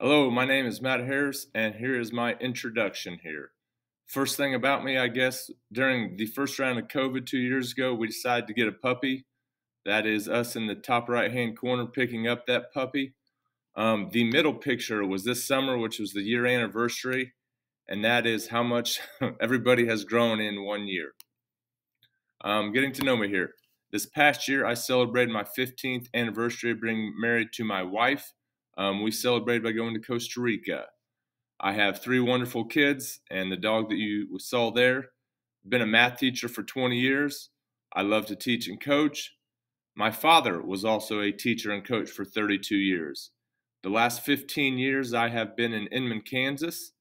Hello, my name is Matt Harris, and here is my introduction here. First thing about me, I guess, during the first round of COVID two years ago, we decided to get a puppy. That is us in the top right hand corner picking up that puppy. Um, the middle picture was this summer, which was the year anniversary, and that is how much everybody has grown in one year. Um, getting to know me here. This past year, I celebrated my 15th anniversary of being married to my wife. Um, we celebrated by going to Costa Rica. I have three wonderful kids, and the dog that you saw there. Been a math teacher for 20 years. I love to teach and coach. My father was also a teacher and coach for 32 years. The last 15 years, I have been in Inman, Kansas.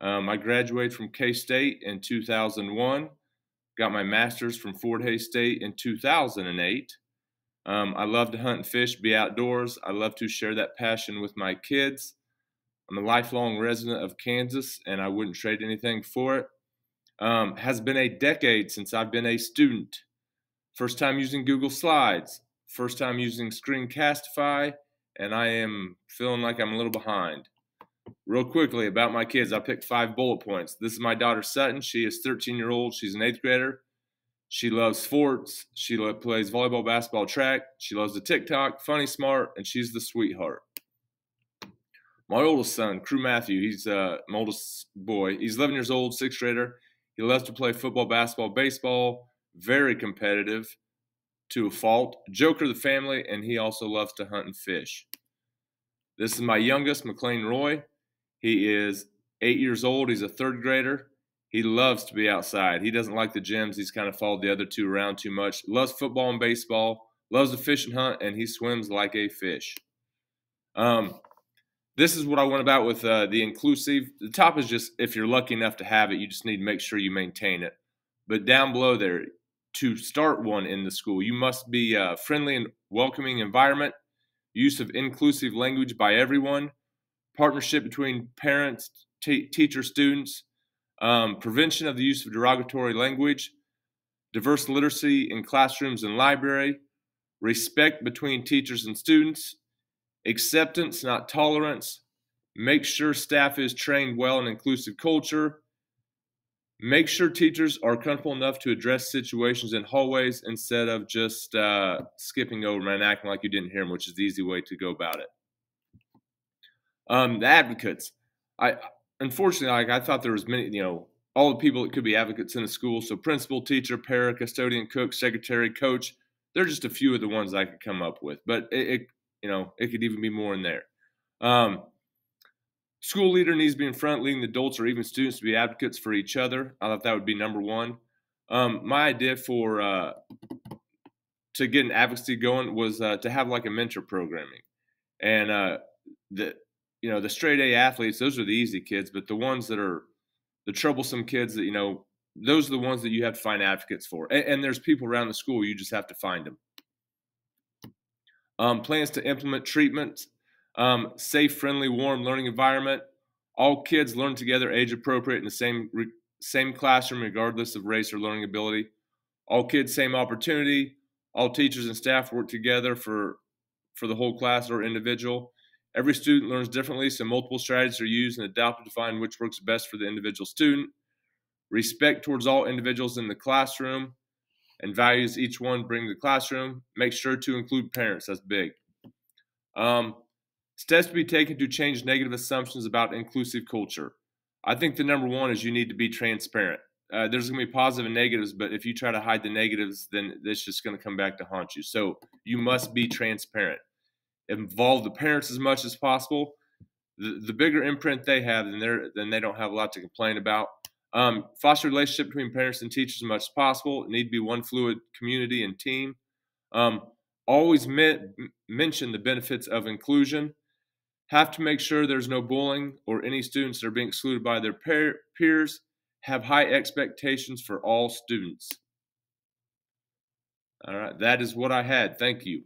Um, I graduated from K State in 2001. Got my master's from Fort Hays State in 2008. Um, I love to hunt and fish, be outdoors. I love to share that passion with my kids. I'm a lifelong resident of Kansas, and I wouldn't trade anything for it. Um, has been a decade since I've been a student. First time using Google Slides, first time using Screencastify, and I am feeling like I'm a little behind. Real quickly about my kids, I picked five bullet points. This is my daughter Sutton. She is 13 year old. She's an eighth grader. She loves sports. She plays volleyball, basketball, track. She loves the TikTok, funny, smart, and she's the sweetheart. My oldest son, Crew Matthew, he's uh, my oldest boy. He's 11 years old, sixth grader. He loves to play football, basketball, baseball. Very competitive to a fault. Joker of the family, and he also loves to hunt and fish. This is my youngest, McLean Roy. He is eight years old. He's a third grader. He loves to be outside. He doesn't like the gyms. He's kind of followed the other two around too much. Loves football and baseball. Loves to fish and hunt, and he swims like a fish. Um, this is what I went about with uh, the inclusive. The top is just if you're lucky enough to have it, you just need to make sure you maintain it. But down below there, to start one in the school, you must be a friendly and welcoming environment, use of inclusive language by everyone, partnership between parents, teacher, students, um, prevention of the use of derogatory language, diverse literacy in classrooms and library, respect between teachers and students, acceptance, not tolerance, make sure staff is trained well in inclusive culture, make sure teachers are comfortable enough to address situations in hallways instead of just uh, skipping over them and acting like you didn't hear them, which is the easy way to go about it. Um, the advocates. I unfortunately, like I thought there was many, you know, all the people that could be advocates in a school. So principal, teacher, para, custodian, cook, secretary, coach. They're just a few of the ones I could come up with, but it, it you know, it could even be more in there. Um, school leader needs to be in front, leading the adults or even students to be advocates for each other. I thought that would be number one. Um, my idea for uh, to get an advocacy going was uh, to have like a mentor programming, and uh, the you know, the straight A athletes, those are the easy kids, but the ones that are the troublesome kids that, you know, those are the ones that you have to find advocates for. And, and there's people around the school, you just have to find them. Um, plans to implement treatment, um, safe, friendly, warm learning environment. All kids learn together, age appropriate, in the same same classroom, regardless of race or learning ability. All kids, same opportunity. All teachers and staff work together for for the whole class or individual. Every student learns differently, so multiple strategies are used and adopted to find which works best for the individual student. Respect towards all individuals in the classroom and values each one bring to the classroom. Make sure to include parents. That's big. Um, steps to be taken to change negative assumptions about inclusive culture. I think the number one is you need to be transparent. Uh, there's going to be positive and negatives, but if you try to hide the negatives, then it's just going to come back to haunt you. So you must be transparent involve the parents as much as possible. The, the bigger imprint they have, then they then they don't have a lot to complain about. Um, foster relationship between parents and teachers as much as possible. It need to be one fluid community and team. Um, always mention the benefits of inclusion. Have to make sure there's no bullying or any students that are being excluded by their peers. Have high expectations for all students. All right, that is what I had. Thank you.